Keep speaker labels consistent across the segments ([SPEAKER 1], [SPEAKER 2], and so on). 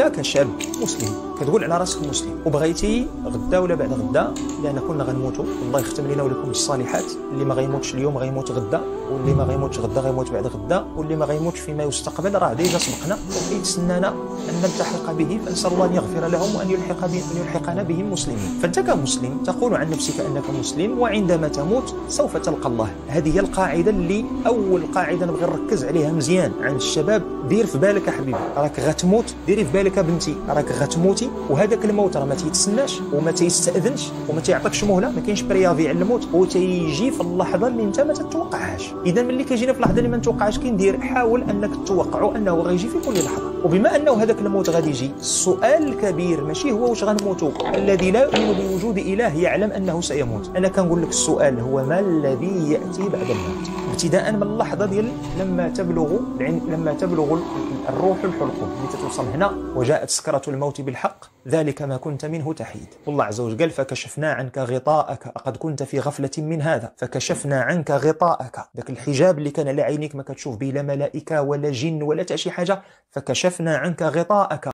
[SPEAKER 1] انت كشاب مسلم. كتقول على رأسك مسلم. وبغيتي غدا ولا بعد غدا؟ لأن كنا غنموتوا. الله يختم لنا ولكم بالصالحات اللي ما غيموتش اليوم غيموت غدا. واللي ما غيموتش غدا غيموت بعد غدا. واللي ما غيموتش فيما يستقبل راه ديجا سبقنا. وكيتسنانا أن نلتحق به. فنسال الله أن يغفر لهم وأن يلحق أن يلحقنا بهم مسلمين. فأنت كمسلم تقول عن نفسك أنك مسلم. وعندما تموت سوف تلقى الله. هذه هي القاعدة اللي أول قاعدة نبغي نركز عليها مزيان. عند الشباب. دير في بالك حبيبي. راك غتموت. ديري في بالك بنتي. راك غتموتي وهذاك الموت راه ما تيتسناش وما تيستأذنش وما تيعطيكش مهلة ما كاينش préavis على الموت هو تيجي في اللحظة اللي انت ما تتوقعهاش. إذا ملي كيجينا في اللحظة اللي ما نتوقعهاش كي ندير حاول أنك تتوقعوا أنه غيجي في كل لحظة. وبما أنه هذاك الموت غادي يجي السؤال الكبير ماشي هو واش غنموتوا الذي لا يؤمن بوجود إله يعلم أنه سيموت. أنا كنقول لك السؤال هو ما الذي يأتي بعد الموت؟ ابتداء من اللحظة ديال لما تبلغ لما تبلغ الروح الحلقوم اللي تتوصل هنا وجاءت سكرة الموت بالحق ذلك ما كنت منه تحيد. والله عز وجل قال فكشفنا عنك غطاءك قد كنت في غفلة من هذا. فكشفنا عنك غطاءك. ذاك الحجاب اللي كان على عينيك ما كتشوف به لا ملائكة ولا جن ولا حتى شي حاجة فكشفنا عنك غطاءك.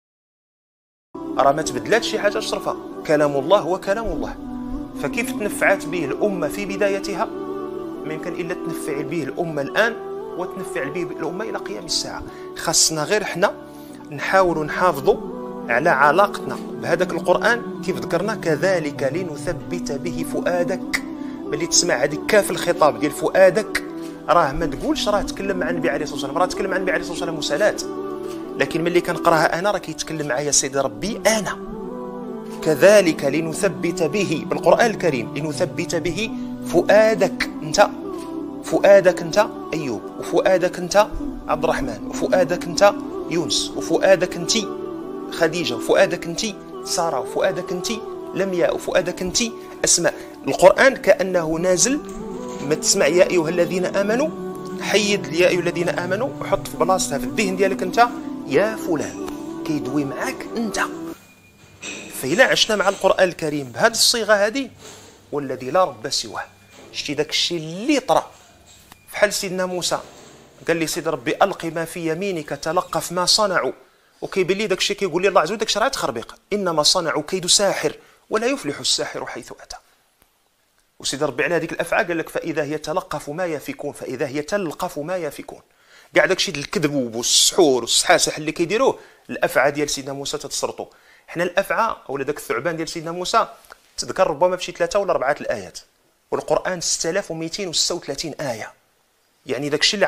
[SPEAKER 1] راه ما تبدلاتش شي حاجة شرفة كلام الله هو كلام الله. فكيف تنفعت به الأمة في بدايتها؟ ما يمكن إلا تنفع به الأمة الآن وتنفع به الأمة إلى قيام الساعة. خاصنا غير حنا نحاولوا نحافظوا على علاقتنا بهذاك القرآن كيف ذكرنا؟ كذلك لنثبت به فؤادك. ملي تسمع هذيك كاف الخطاب ديال فؤادك راه ما تقولش راه تكلم عن النبي عليه الصلاة والسلام راه تكلم عن النبي عليه الصلاة والسلام مسالات. لكن ملي كنقراها أنا راه كيتكلم معايا سيدي ربي أنا. كذلك لنثبت به بالقرآن الكريم لنثبت به فؤادك انت فؤادك انت أيوب وفؤادك انت عبد الرحمن وفؤادك انت يونس وفؤادك انت خديجة وفؤادك انت سارة وفؤادك انت لمياء وفؤادك انت أسماء. القرآن كأنه نازل. ما تسمع يا أيها الذين آمنوا حيد يا أيها الذين آمنوا وحط في بلاصتها في الذهن ديالك انت يا فلان كيدوي معاك انت. فإلا عشنا مع القرآن الكريم بهذه الصيغة هذه والذي لا رب سواه. شتي داك الشيء اللي طرا. فحال سيدنا موسى. قال لي سيد ربي ألقي ما في يمينك تلقف ما صنعوا. وكيبين لي داك الشيء كيقول لي الله عز وجل داك الشيء تخربيق. إنما صنعوا كيد ساحر ولا يفلح الساحر حيث أتى. وسيدي ربي على هذيك الافعى قال لك فإذا هي تلقف ما يفكون فإذا هي تلقف ما يفكون. كاع داك الشيء الكذب والسحور والسحاسح اللي كيديروه الافعى ديال سيدنا موسى تتسرطوا حنا الأفعى ولا داك الثعبان ديال سيدنا موسى تذكر ربما بشي ثلاثة ولا أربعة الآيات. والقرآن 6236 آية. يعني داك الشيء اللي